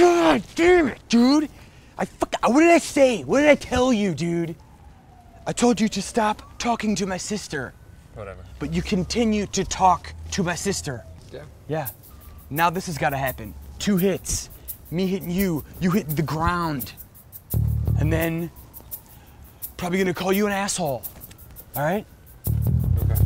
God damn it, dude! I fuck. What did I say? What did I tell you, dude? I told you to stop talking to my sister, Whatever. but you continue to talk to my sister. Yeah. Yeah. Now this has got to happen. Two hits. Me hitting you, you hitting the ground. And then probably gonna call you an asshole. All right? Okay.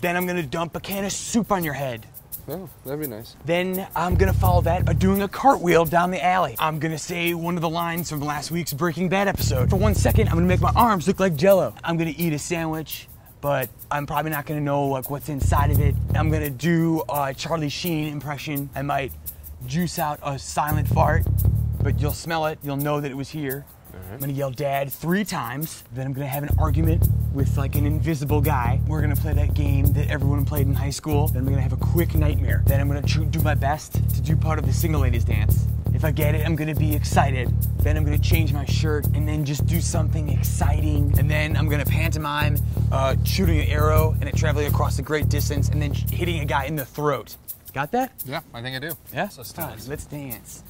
Then I'm gonna dump a can of soup on your head. Oh, that'd be nice. Then I'm gonna follow that by doing a cartwheel down the alley. I'm gonna say one of the lines from last week's Breaking Bad episode. For one second, I'm gonna make my arms look like jello. I'm gonna eat a sandwich, but I'm probably not gonna know like what's inside of it. I'm gonna do a Charlie Sheen impression. I might juice out a silent fart, but you'll smell it, you'll know that it was here. I'm gonna yell dad three times. Then I'm gonna have an argument with like an invisible guy. We're gonna play that game that everyone played in high school. Then I'm gonna have a quick nightmare. Then I'm gonna do my best to do part of the single ladies dance. If I get it, I'm gonna be excited. Then I'm gonna change my shirt and then just do something exciting. And then I'm gonna pantomime uh, shooting an arrow and it traveling across a great distance and then hitting a guy in the throat. Got that? Yeah, I think I do. Yeah? Let's do Fine. Let's dance.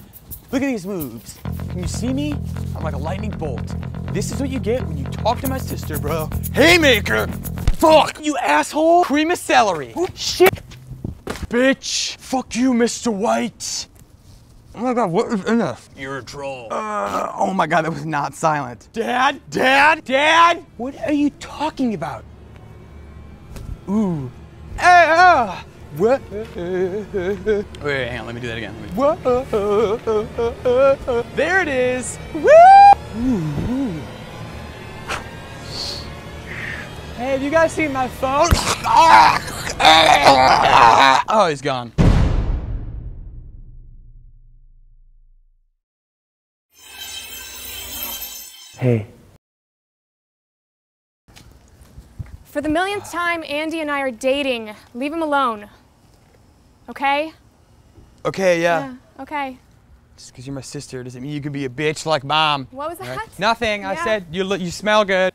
Look at these moves. Can you see me? I'm like a lightning bolt. This is what you get when you talk to my sister, bro. Haymaker! Fuck! You asshole! Cream of celery. Oh, shit! Bitch! Fuck you, Mr. White! Oh my god, what is in this? You're a troll. Uh, oh my god, that was not silent. Dad? Dad? Dad? What are you talking about? Ooh. Hey, uh, what? Wait, wait, hang on, let me do that again. Me- There it is. Woo! Hey, have you guys seen my phone? oh, he's gone. Hey. For the millionth time, Andy and I are dating. Leave him alone. Okay? Okay, yeah. Yeah, okay. Just because you're my sister doesn't mean you could be a bitch like mom. What was that? Nothing. I said you look, you smell good.